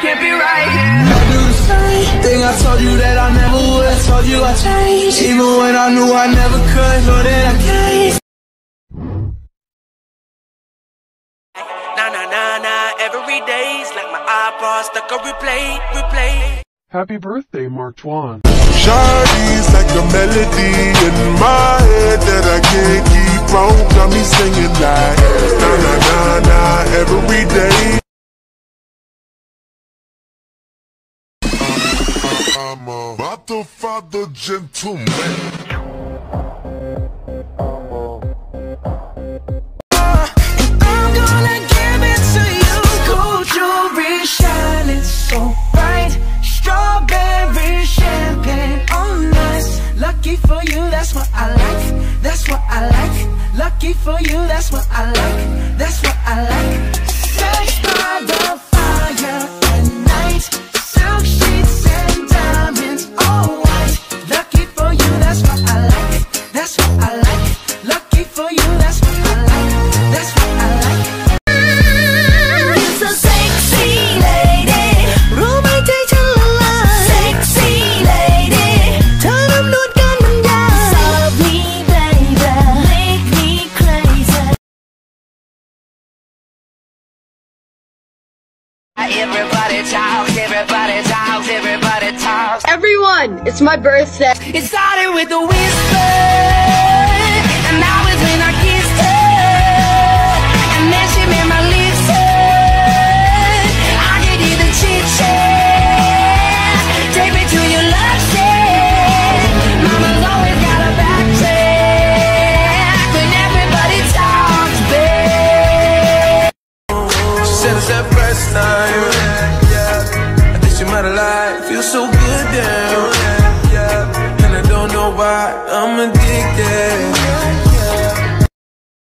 can't be right here. I do the same thing I told you that I never would. Told you I changed, even when I knew I never could. Know that I can't. Nah, nah, nah, nah, every day's like my iPod stuck on replay, replay. Happy birthday, Mark Tuan. Shawty's like a melody in my head that I can't keep on. Got me singing like na na na na every day. I'm a mother, father, gentleman. I'm gonna give it to you. Gold jewelry shining so bright. Strawberry champagne. Lucky for you, that's what I like. That's what I like. Lucky for you, that's what I like. Everybody talks, everybody talks, everybody talks. Everyone, it's my birthday. It started with a whisper, It's that first time. I think she might have lied. Feel so good down. And I don't know why I'm addicted.